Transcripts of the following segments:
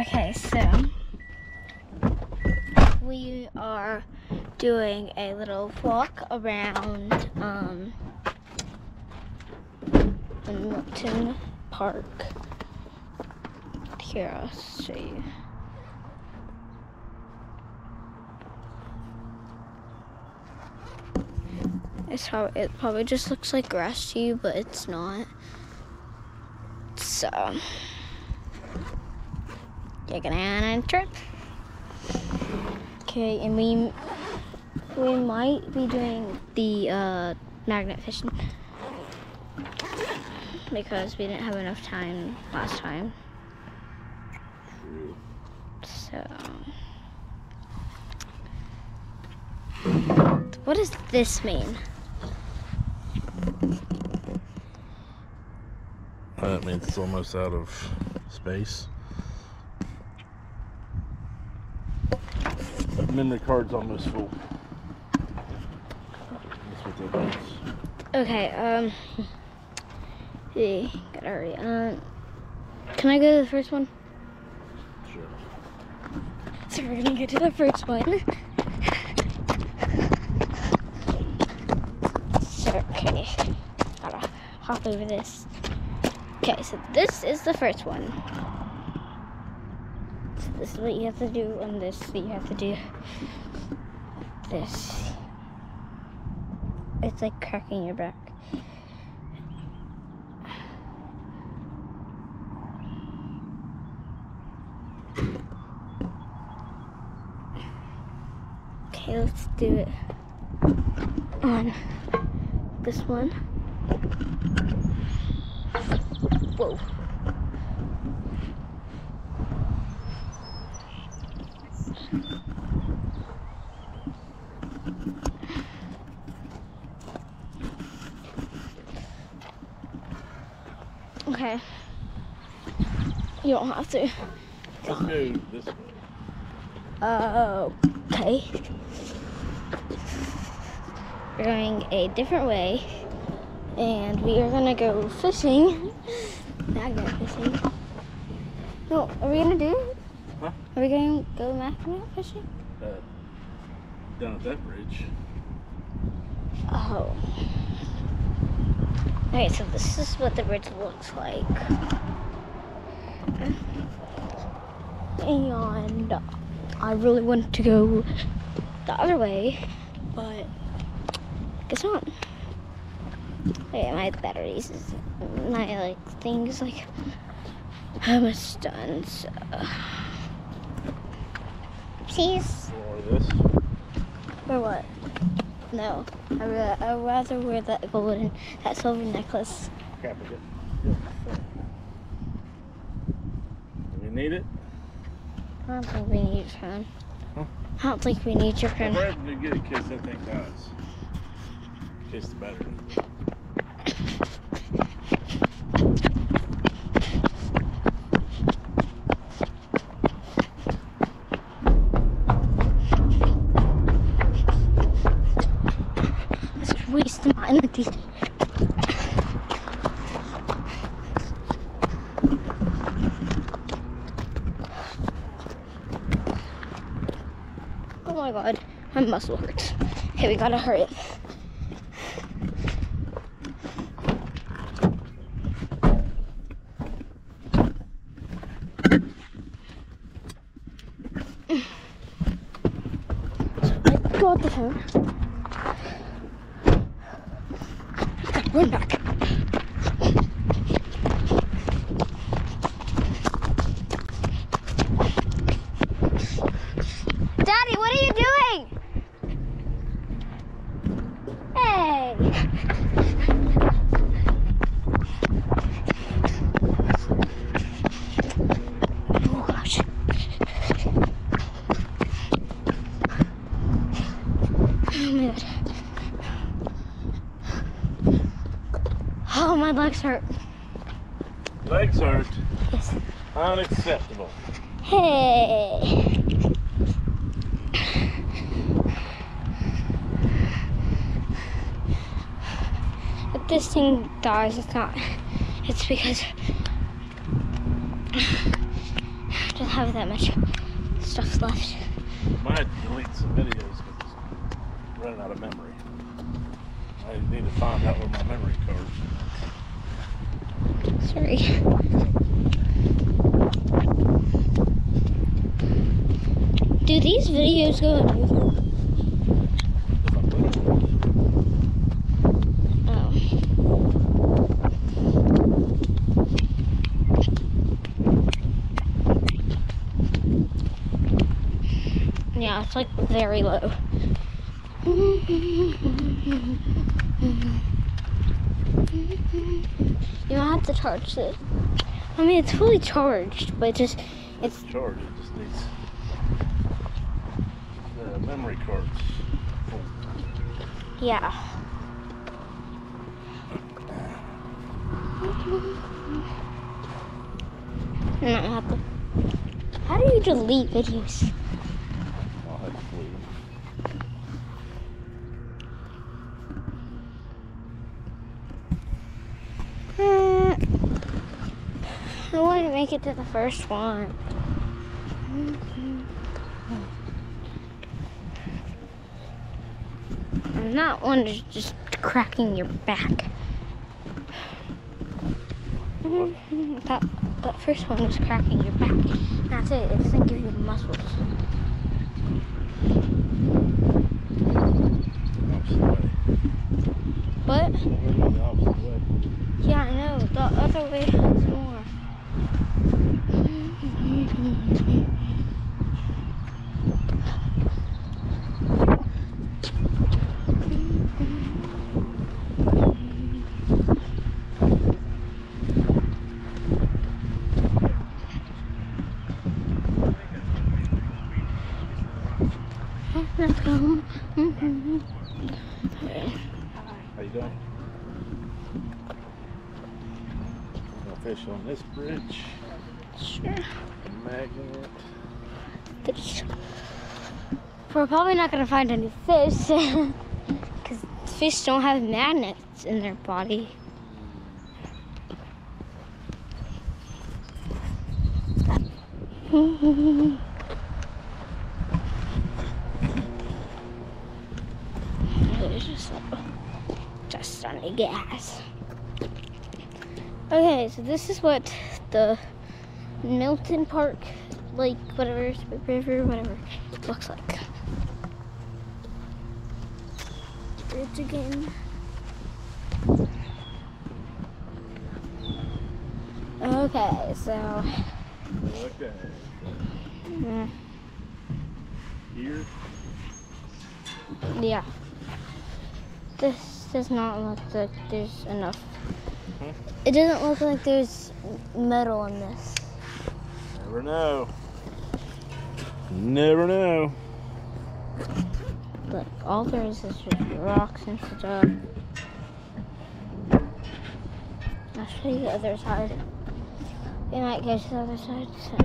Okay, so we are doing a little walk around um, Milton Park. Here, I'll show you. It's how it probably just looks like grass to you, but it's not. So, gonna on a trip. Okay, and we we might be doing the uh, magnet fishing because we didn't have enough time last time. So, what does this mean? That means it's almost out of space. Memory card's almost full. That's what that means. Okay, um, see, hurry. Um, can I go to the first one? Sure. So we're gonna go to the first one. Okay, gotta hop over this. Okay, so this is the first one. This is what you have to do, and this what you have to do. This. It's like cracking your back. Okay, let's do it on this one. Whoa. Okay. You don't have to. Let's go this way. Uh, okay. We're going a different way, and we are gonna go fishing. Magnet fishing. No, are we gonna do? it? Huh? Are we gonna go magnet fishing? Uh, down at that bridge. Oh. Okay, so this is what the bridge looks like. And I really want to go the other way, but guess not. Okay, my batteries, is, my like things like almost done. So, oopsies. Or this. Or what? No, I ra- I'd rather wear that golden, that silver necklace. I get. Yeah. Do we need it? I don't think we need your phone. Huh? I don't think we need your phone. ready to get it in case that thing dies. In Wasting my energy. Oh my god, my muscle hurts. Okay, we gotta hurry up. I got the phone. Gotta run back. Daddy, what are you doing? Hey. Oh gosh. Oh my god. Oh, my legs hurt. Legs hurt. Yes. Unacceptable. Hey. If this thing dies, it's not. It's because I don't have that much stuff left. Might delete some videos because I'm running out of memory. I need to find out where my memory card. Sorry. Do these videos go on YouTube? Oh. Yeah, it's like very low. You don't have to charge this. I mean, it's fully charged, but just it's charged. It just needs the memory cards. yeah. Have to. How do you delete videos? I'll have to delete them. Uh, I want to make it to the first one. And that one is just cracking your back. That, that first one is cracking your back. That's it. It doesn't give you muscles. But the opposite way. yeah, I know. The other way has more. Let's go. How you doing? We're gonna fish on this bridge. Sure. Magnet. Fish. We're probably not gonna find any fish because fish don't have magnets in their body. Just, just on the gas. Okay, so this is what the Milton Park, Lake, whatever, river, whatever, looks like. Bridge again. Okay, so Okay. Here. yeah, this does not look like there's enough. Hmm? It doesn't look like there's metal in this. Never know. Never know. Look, all there is is just rocks and stuff. I'll show you the other side. We might go to the other side. So.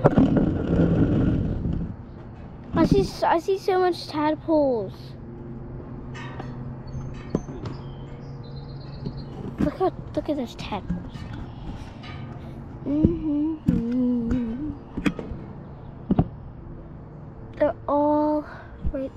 I see, I see so much tadpoles. Look at, look at those tadpoles. hmm They're all right